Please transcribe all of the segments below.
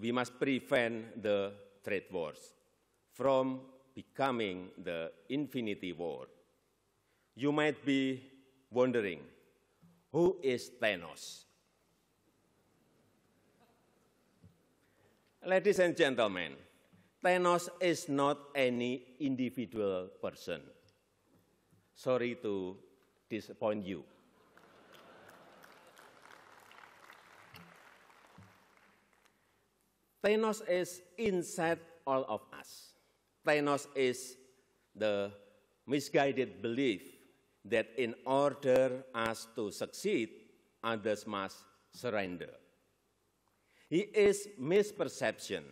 we must prevent the trade wars from becoming the infinity war. You might be wondering, who is Thanos? Ladies and gentlemen, Thanos is not any individual person. Sorry to disappoint you. Thanos is inside all of us. Thanos is the misguided belief that in order us to succeed, others must surrender. He is misperception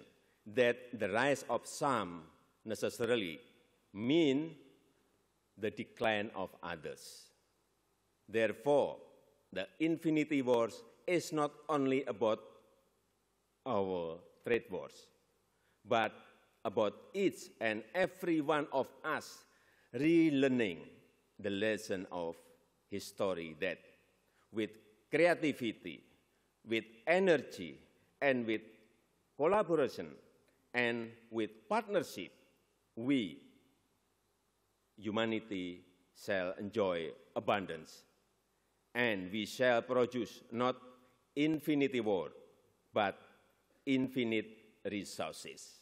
that the rise of some necessarily mean the decline of others. Therefore, the infinity wars is not only about our trade wars, but about each and every one of us relearning the lesson of history that with creativity, with energy, and with collaboration, and with partnership, we, humanity, shall enjoy abundance, and we shall produce not infinity war, but infinite resources.